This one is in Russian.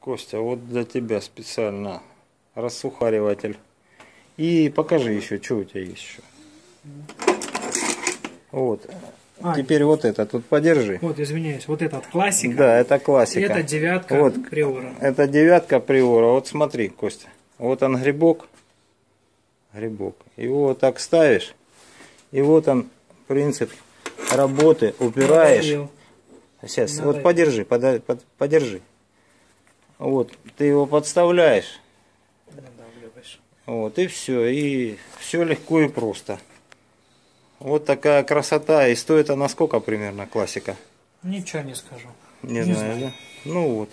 Костя, вот для тебя специально рассухариватель. И покажи еще, что у тебя есть еще. Вот. А, Теперь вот это, тут подержи. Вот, извиняюсь, вот этот классика. Да, это классика. Это девятка Вот. Приора. Это девятка приора. Вот смотри, Костя. Вот он грибок. Грибок. Его вот так ставишь. И вот он принцип работы. Упираешь. Надавил. Сейчас, Надавил. вот подержи, пода- под- подержи. Вот, ты его подставляешь. Вот, и все. И все легко и просто. Вот такая красота. И стоит она сколько примерно классика? Ничего не скажу. Не, Не знаю, знаю. да? Ну вот.